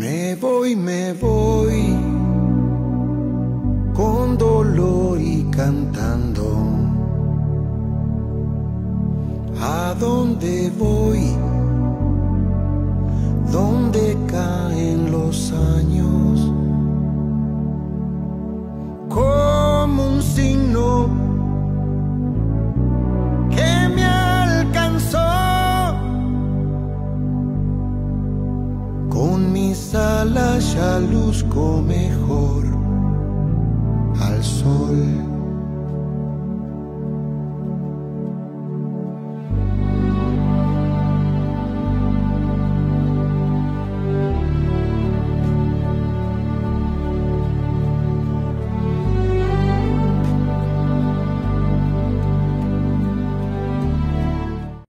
Hoy me voy con dolor y cantando. ¿A dónde voy? ¿Dónde caen los años? Con mis alas ya luzco mejor al sol.